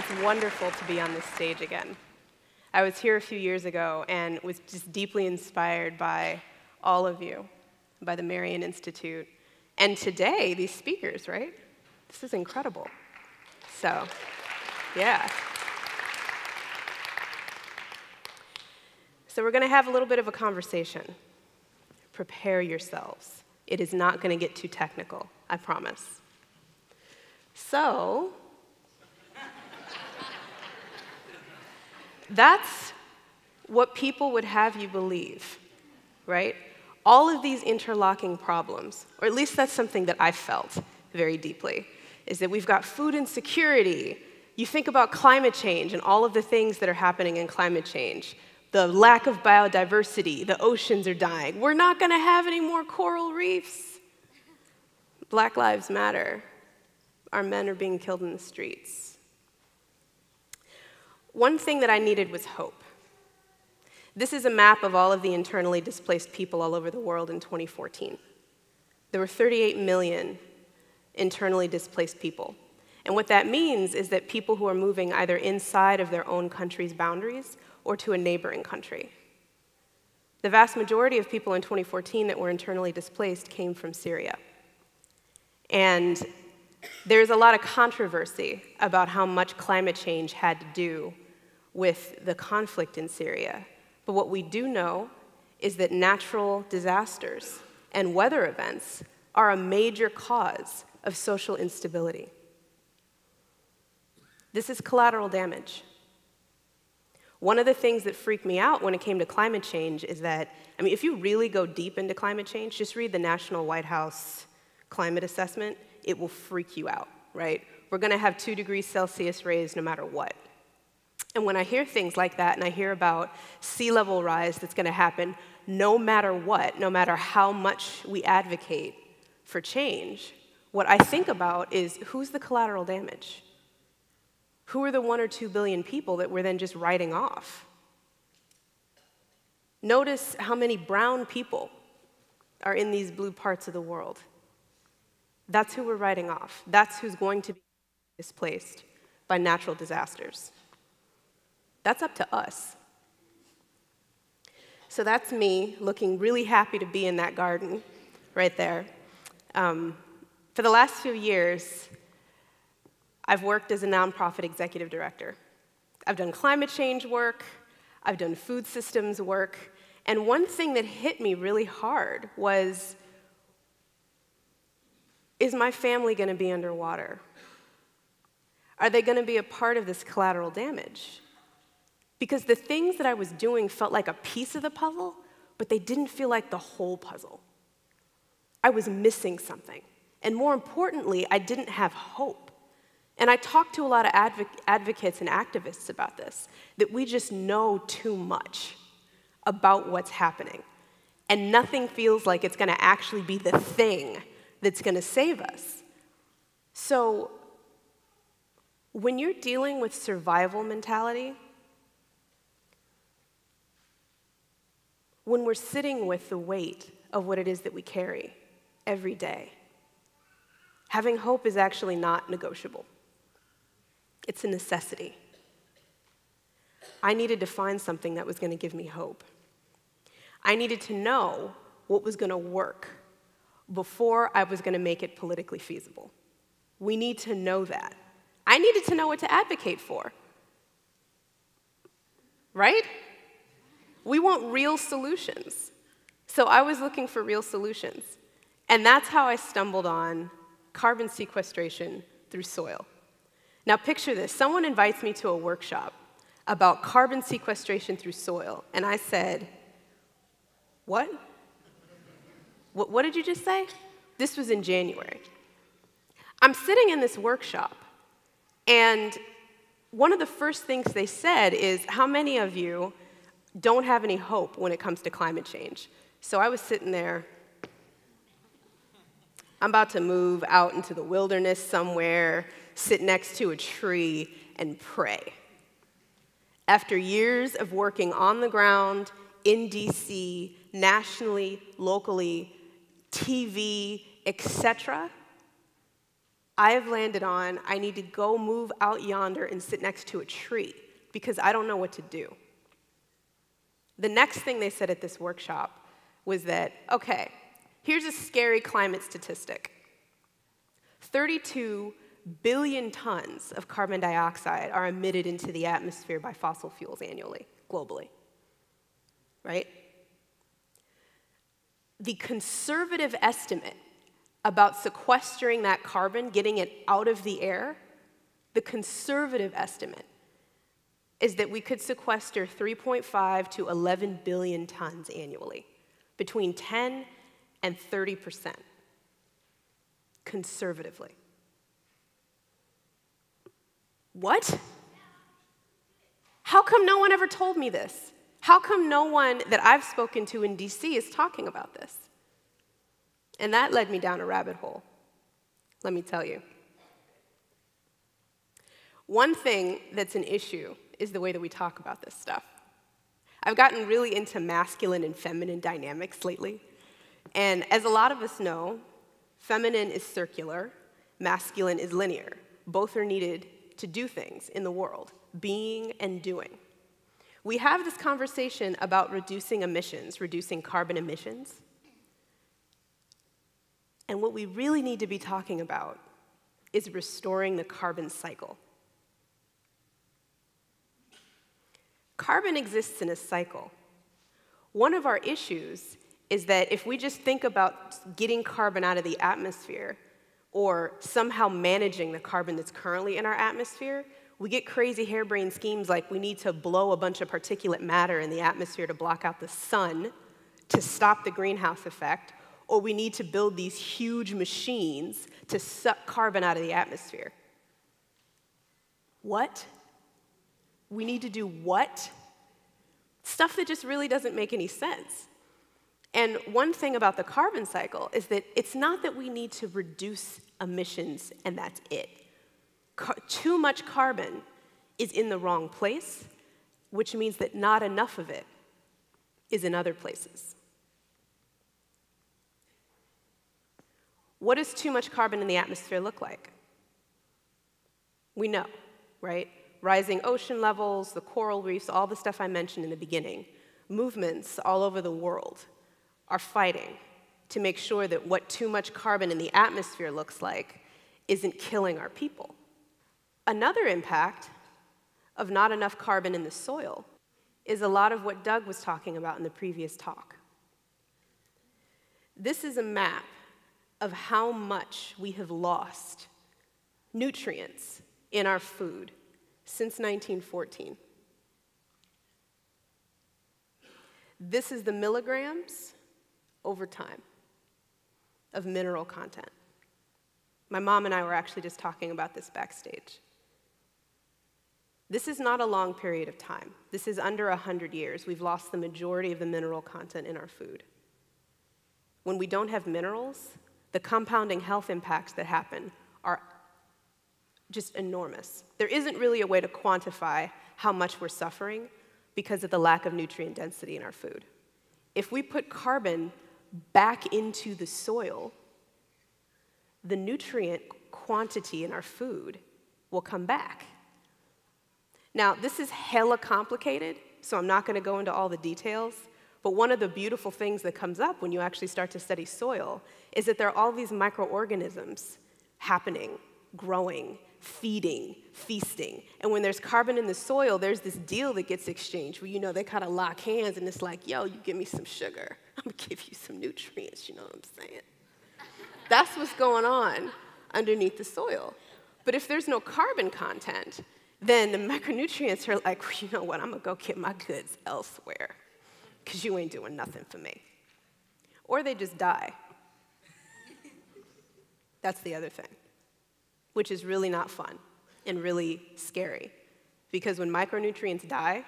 It's wonderful to be on this stage again. I was here a few years ago and was just deeply inspired by all of you, by the Marion Institute, and today, these speakers, right? This is incredible. So, yeah. So, we're going to have a little bit of a conversation. Prepare yourselves. It is not going to get too technical, I promise. So, That's what people would have you believe, right? All of these interlocking problems, or at least that's something that I felt very deeply, is that we've got food insecurity. You think about climate change and all of the things that are happening in climate change. The lack of biodiversity, the oceans are dying. We're not going to have any more coral reefs. Black Lives Matter. Our men are being killed in the streets. One thing that I needed was hope. This is a map of all of the internally displaced people all over the world in 2014. There were 38 million internally displaced people. And what that means is that people who are moving either inside of their own country's boundaries or to a neighboring country. The vast majority of people in 2014 that were internally displaced came from Syria. And there's a lot of controversy about how much climate change had to do with the conflict in Syria. But what we do know is that natural disasters and weather events are a major cause of social instability. This is collateral damage. One of the things that freaked me out when it came to climate change is that, I mean, if you really go deep into climate change, just read the National White House Climate Assessment, it will freak you out, right? We're gonna have two degrees Celsius raised no matter what. And when I hear things like that and I hear about sea level rise that's going to happen no matter what, no matter how much we advocate for change, what I think about is who's the collateral damage? Who are the one or two billion people that we're then just writing off? Notice how many brown people are in these blue parts of the world. That's who we're writing off. That's who's going to be displaced by natural disasters. That's up to us. So that's me looking really happy to be in that garden right there. Um, for the last few years, I've worked as a nonprofit executive director. I've done climate change work, I've done food systems work, and one thing that hit me really hard was is my family going to be underwater? Are they going to be a part of this collateral damage? Because the things that I was doing felt like a piece of the puzzle, but they didn't feel like the whole puzzle. I was missing something. And more importantly, I didn't have hope. And I talked to a lot of advo advocates and activists about this, that we just know too much about what's happening. And nothing feels like it's gonna actually be the thing that's gonna save us. So, when you're dealing with survival mentality, when we're sitting with the weight of what it is that we carry every day. Having hope is actually not negotiable, it's a necessity. I needed to find something that was going to give me hope. I needed to know what was going to work before I was going to make it politically feasible. We need to know that. I needed to know what to advocate for. Right? We want real solutions. So I was looking for real solutions. And that's how I stumbled on carbon sequestration through soil. Now, picture this someone invites me to a workshop about carbon sequestration through soil, and I said, What? What, what did you just say? This was in January. I'm sitting in this workshop, and one of the first things they said is, How many of you don't have any hope when it comes to climate change. So I was sitting there. I'm about to move out into the wilderness somewhere, sit next to a tree, and pray. After years of working on the ground in DC, nationally, locally, TV, etc., I have landed on I need to go move out yonder and sit next to a tree because I don't know what to do. The next thing they said at this workshop was that, okay, here's a scary climate statistic 32 billion tons of carbon dioxide are emitted into the atmosphere by fossil fuels annually, globally. Right? The conservative estimate about sequestering that carbon, getting it out of the air, the conservative estimate is that we could sequester 3.5 to 11 billion tons annually, between 10 and 30 percent, conservatively. What? How come no one ever told me this? How come no one that I've spoken to in DC is talking about this? And that led me down a rabbit hole, let me tell you. One thing that's an issue is the way that we talk about this stuff. I've gotten really into masculine and feminine dynamics lately. And as a lot of us know, feminine is circular, masculine is linear. Both are needed to do things in the world, being and doing. We have this conversation about reducing emissions, reducing carbon emissions. And what we really need to be talking about is restoring the carbon cycle. Carbon exists in a cycle. One of our issues is that if we just think about getting carbon out of the atmosphere or somehow managing the carbon that's currently in our atmosphere, we get crazy harebrained schemes like we need to blow a bunch of particulate matter in the atmosphere to block out the sun to stop the greenhouse effect, or we need to build these huge machines to suck carbon out of the atmosphere. What? We need to do what? Stuff that just really doesn't make any sense. And one thing about the carbon cycle is that it's not that we need to reduce emissions and that's it. Too much carbon is in the wrong place, which means that not enough of it is in other places. What does too much carbon in the atmosphere look like? We know, right? Rising ocean levels, the coral reefs, all the stuff I mentioned in the beginning, movements all over the world are fighting to make sure that what too much carbon in the atmosphere looks like isn't killing our people. Another impact of not enough carbon in the soil is a lot of what Doug was talking about in the previous talk. This is a map of how much we have lost nutrients in our food since 1914. This is the milligrams over time of mineral content. My mom and I were actually just talking about this backstage. This is not a long period of time. This is under 100 years. We've lost the majority of the mineral content in our food. When we don't have minerals, the compounding health impacts that happen are just enormous. There isn't really a way to quantify how much we're suffering because of the lack of nutrient density in our food. If we put carbon back into the soil, the nutrient quantity in our food will come back. Now, this is hella complicated, so I'm not going to go into all the details. But one of the beautiful things that comes up when you actually start to study soil is that there are all these microorganisms happening, growing, feeding, feasting. And when there's carbon in the soil, there's this deal that gets exchanged where you know they kind of lock hands and it's like, yo, you give me some sugar, I'm gonna give you some nutrients, you know what I'm saying? That's what's going on underneath the soil. But if there's no carbon content, then the micronutrients are like, well, you know what, I'm gonna go get my goods elsewhere because you ain't doing nothing for me. Or they just die. That's the other thing, which is really not fun and really scary. Because when micronutrients die,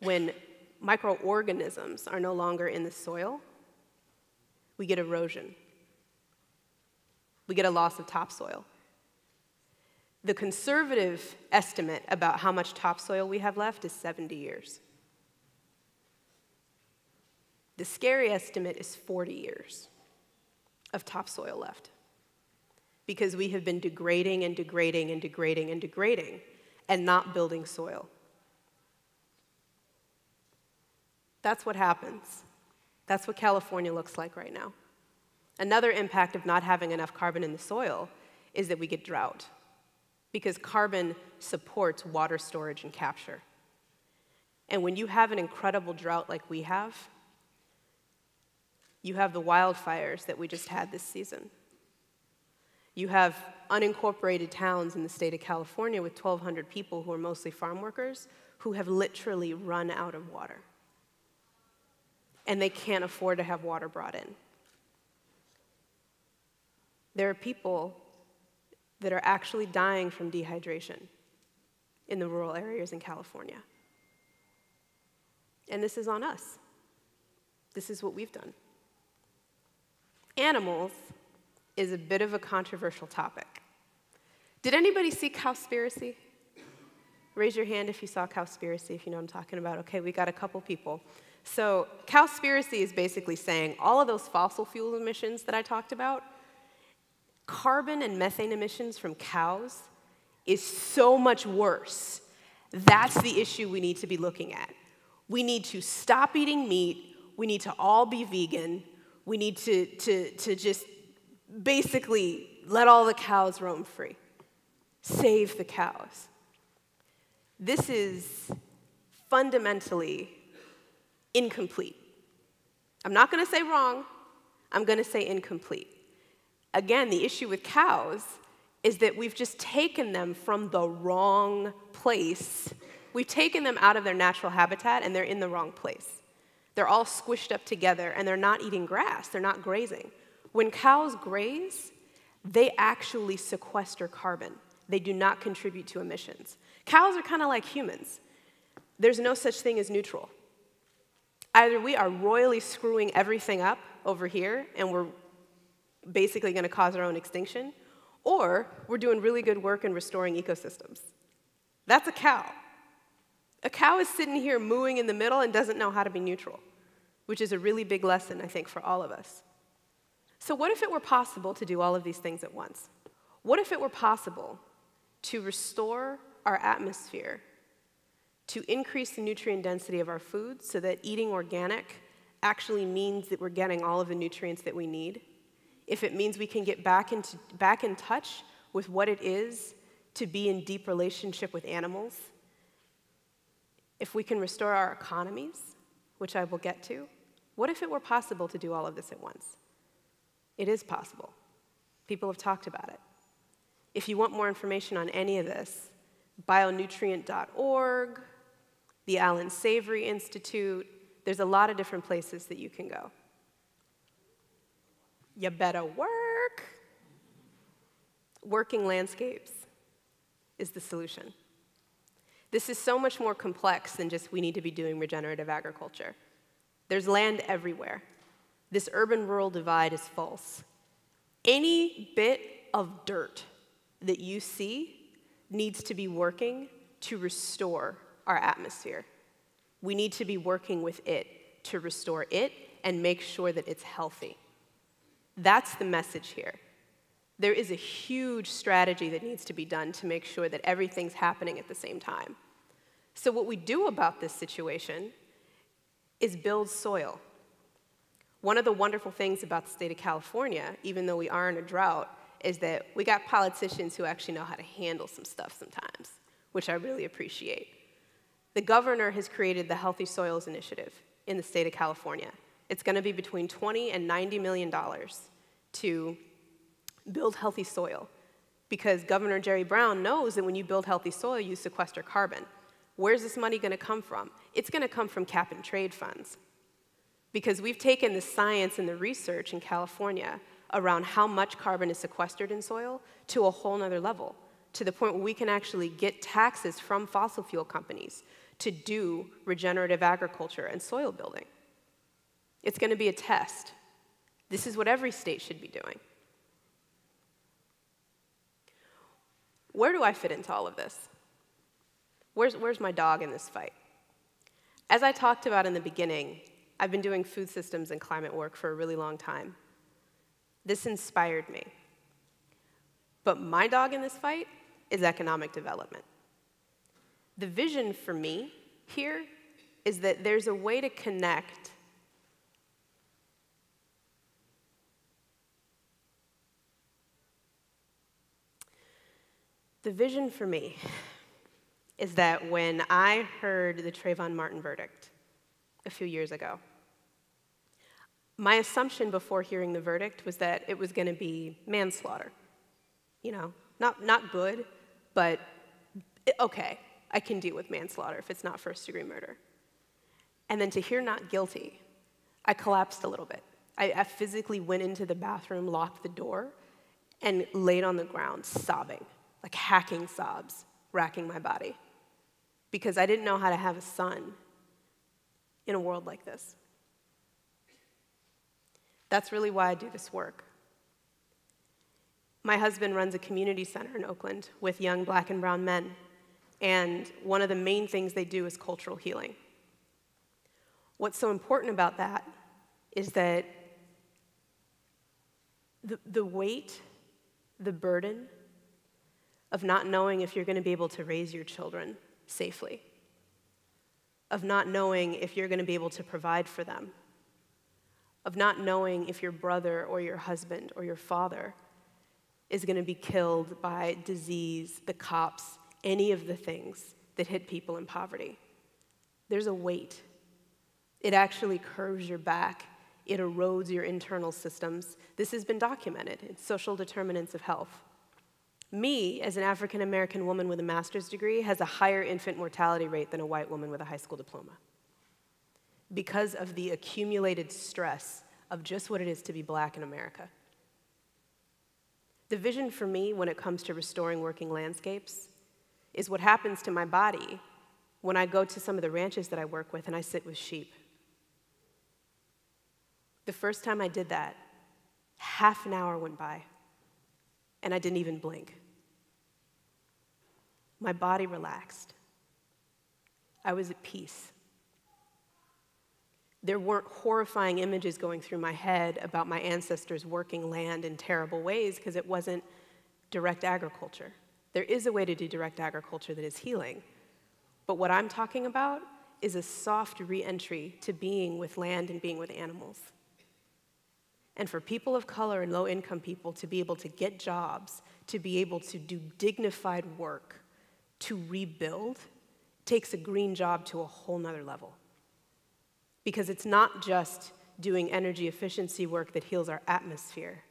when microorganisms are no longer in the soil, we get erosion. We get a loss of topsoil. The conservative estimate about how much topsoil we have left is 70 years. The scary estimate is 40 years of topsoil left. because we have been degrading and degrading and degrading and degrading and not building soil. That's what happens. That's what California looks like right now. Another impact of not having enough carbon in the soil is that we get drought because carbon supports water storage and capture. And when you have an incredible drought like we have, you have the wildfires that we just had this season. You have unincorporated towns in the state of California with 1,200 people who are mostly farm workers who have literally run out of water. And they can't afford to have water brought in. There are people that are actually dying from dehydration in the rural areas in California. And this is on us. This is what we've done. Animals is a bit of a controversial topic. Did anybody see Cowspiracy? Raise your hand if you saw Cowspiracy, if you know what I'm talking about. Okay, we got a couple people. So, Cowspiracy is basically saying all of those fossil fuel emissions that I talked about, carbon and methane emissions from cows is so much worse. That's the issue we need to be looking at. We need to stop eating meat. We need to all be vegan. We need to, to, to just basically let all the cows roam free. Save the cows. This is fundamentally incomplete. I'm not going to say wrong, I'm going to say incomplete. Again, the issue with cows is that we've just taken them from the wrong place We've taken them out of their natural habitat and they're in the wrong place. They're all squished up together and they're not eating grass, they're not grazing. When cows graze, they actually sequester carbon. They do not contribute to emissions. Cows are kind of like humans. There's no such thing as neutral. Either we are royally screwing everything up over here and we're basically going to cause our own extinction, or we're doing really good work in restoring ecosystems. That's a cow. A cow is sitting here mooing in the middle and doesn't know how to be neutral, which is a really big lesson, I think, for all of us. So, what if it were possible to do all of these things at once? What if it were possible to restore our atmosphere, to increase the nutrient density of our food so that eating organic actually means that we're getting all of the nutrients that we need? If it means we can get back, into, back in touch with what it is to be in deep relationship with animals? If we can restore our economies, which I will get to, what if it were possible to do all of this at once? It is possible. People have talked about it. If you want more information on any of this, bionutrient.org, the Allan Savory Institute, there's a lot of different places that you can go. You better work. Working landscapes is the solution. This is so much more complex than just we need to be doing regenerative agriculture. There's land everywhere. This urban rural divide is false. Any bit of dirt that you see needs to be working to restore our atmosphere. We need to be working with it to restore it and make sure that it's healthy. That's the message here. There is a huge strategy that needs to be done to make sure that everything's happening at the same time. So, what we do about this situation is build soil. One of the wonderful things about the state of California, even though we are in a drought, is that we got politicians who actually know how to handle some stuff sometimes, which I really appreciate. The governor has created the Healthy Soils Initiative in the state of California. It's going to be between 20 and 90 million dollars to build healthy soil because Governor Jerry Brown knows that when you build healthy soil, you sequester carbon. Where's this money going to come from? It's going to come from cap and trade funds. Because we've taken the science and the research in California around how much carbon is sequestered in soil to a whole nother level, to the point where we can actually get taxes from fossil fuel companies to do regenerative agriculture and soil building. It's going to be a test. This is what every state should be doing. Where do I fit into all of this? Where's, where's my dog in this fight? As I talked about in the beginning, I've been doing food systems and climate work for a really long time. This inspired me. But my dog in this fight is economic development. The vision for me here is that there's a way to connect The vision for me is that when I heard the Trayvon Martin verdict a few years ago, my assumption before hearing the verdict was that it was going to be manslaughter. You know, not, not good, but okay, I can deal with manslaughter if it's not first degree murder. And then to hear not guilty, I collapsed a little bit. I, I physically went into the bathroom, locked the door, and laid on the ground sobbing, like hacking sobs, racking my body. Because I didn't know how to have a son in a world like this. That's really why I do this work. My husband runs a community center in Oakland with young black and brown men, and one of the main things they do is cultural healing. What's so important about that is that the, the weight, the burden of not knowing if you're going to be able to raise your children safely, of not knowing if you're going to be able to provide for them, of not knowing if your brother or your husband or your father is going to be killed by disease, the cops, any of the things that hit people in poverty. There's a weight. It actually curves your back, it erodes your internal systems. This has been documented. It's social determinants of health. Me, as an African American woman with a master's degree, has a higher infant mortality rate than a white woman with a high school diploma because of the accumulated stress of just what it is to be black in America. The vision for me when it comes to restoring working landscapes is what happens to my body when I go to some of the ranches that I work with and I sit with sheep. The first time I did that, half an hour went by and I didn't even blink. My body relaxed. I was at peace. There weren't horrifying images going through my head about my ancestors working land in terrible ways because it wasn't direct agriculture. There is a way to do direct agriculture that is healing. But what I'm talking about is a soft reentry to being with land and being with animals. And for people of color and low income people to be able to get jobs, to be able to do dignified work, to rebuild, takes a green job to a whole nother level because it's not just doing energy efficiency work that heals our atmosphere.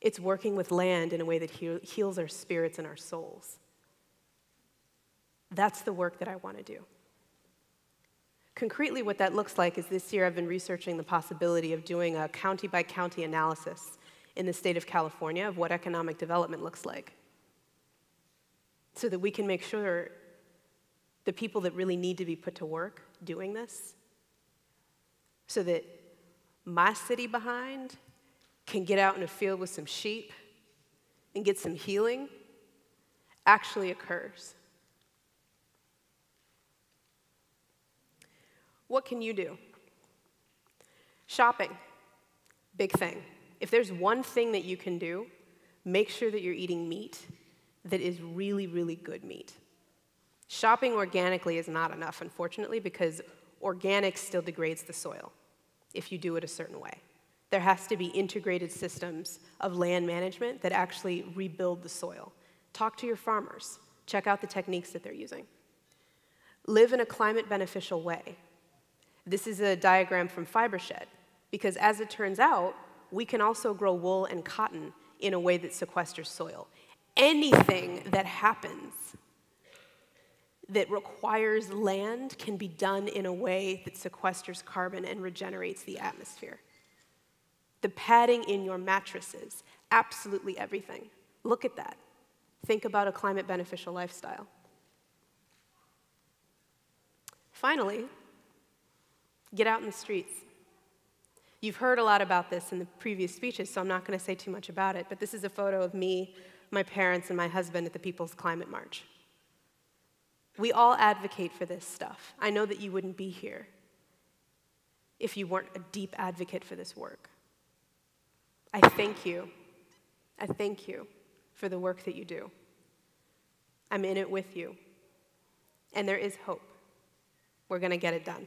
It's working with land in a way that heals our spirits and our souls. That's the work that I want to do. Concretely, what that looks like is this year I've been researching the possibility of doing a county by county analysis in the state of California of what economic development looks like so that we can make sure the people that really need to be put to work doing this so that my city behind can get out in a field with some sheep and get some healing actually occurs. What can you do? Shopping, big thing. If there's one thing that you can do, make sure that you're eating meat that is really, really good meat. Shopping organically is not enough, unfortunately, because organic still degrades the soil if you do it a certain way. There has to be integrated systems of land management that actually rebuild the soil. Talk to your farmers, check out the techniques that they're using. Live in a climate beneficial way. This is a diagram from Fibershed, because as it turns out, we can also grow wool and cotton in a way that sequesters soil. Anything that happens that requires land can be done in a way that sequesters carbon and regenerates the atmosphere. The padding in your mattresses, absolutely everything. Look at that. Think about a climate beneficial lifestyle. Finally, get out in the streets. You've heard a lot about this in the previous speeches, so I'm not going to say too much about it, but this is a photo of me, my parents, and my husband at the People's Climate March. We all advocate for this stuff. I know that you wouldn't be here if you weren't a deep advocate for this work. I thank you. I thank you for the work that you do. I'm in it with you. And there is hope. We're going to get it done.